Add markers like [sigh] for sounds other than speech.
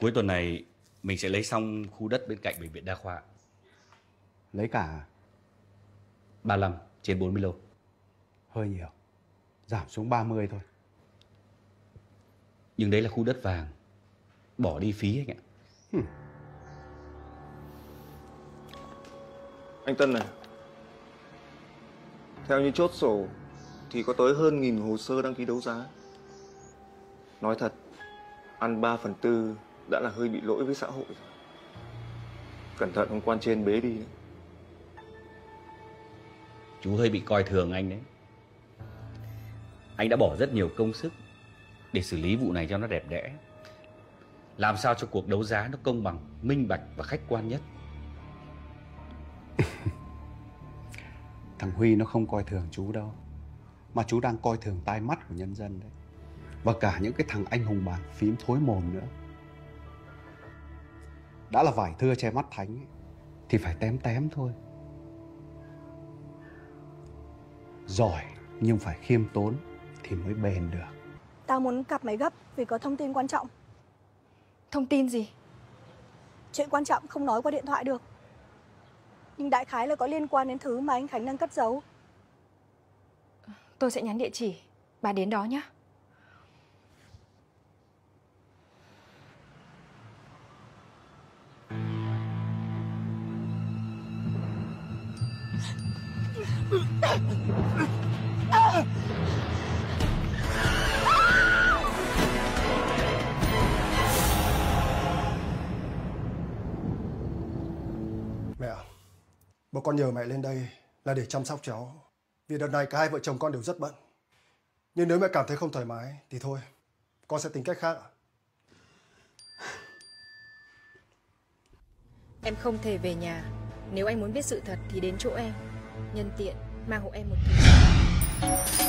Cuối tuần này mình sẽ lấy xong khu đất bên cạnh bệnh viện đa khoa. Lấy cả 35 trên 40 lô. hơi nhiều. Giảm xuống 30 thôi. Nhưng đấy là khu đất vàng. Bỏ đi phí anh ạ. Anh Tân này Theo như chốt sổ Thì có tới hơn nghìn hồ sơ đăng ký đấu giá Nói thật Ăn 3 phần tư Đã là hơi bị lỗi với xã hội rồi Cẩn thận ông quan trên bế đi đấy. Chú hơi bị coi thường anh đấy. Anh đã bỏ rất nhiều công sức để xử lý vụ này cho nó đẹp đẽ. Làm sao cho cuộc đấu giá nó công bằng, minh bạch và khách quan nhất. [laughs] Thằng Huy nó không coi thường chú đâu. Mà chú đang coi thường tai mắt của nhân dân đấy. Và cả những cái thằng anh hùng bàn phím thối mồm nữa. Đã là vải thưa che mắt thánh ấy, thì phải tém tém thôi. Giỏi nhưng phải khiêm tốn thì mới bền được. Tao muốn gặp mày gấp vì có thông tin quan trọng. Thông tin gì? Chuyện quan trọng không nói qua điện thoại được. Nhưng đại khái là có liên quan đến thứ mà anh Khánh đang cất giấu. Tôi sẽ nhắn địa chỉ. Bà đến đó nhé. Mẹ à, bố con nhờ mẹ lên đây là để chăm sóc cháu. Vì đợt này cả hai vợ chồng con đều rất bận. Nhưng nếu mẹ cảm thấy không thoải mái thì thôi, con sẽ tính cách khác ạ. Em không thể về nhà. Nếu anh muốn biết sự thật thì đến chỗ em. Nhân tiện, mang hộ em một thứ.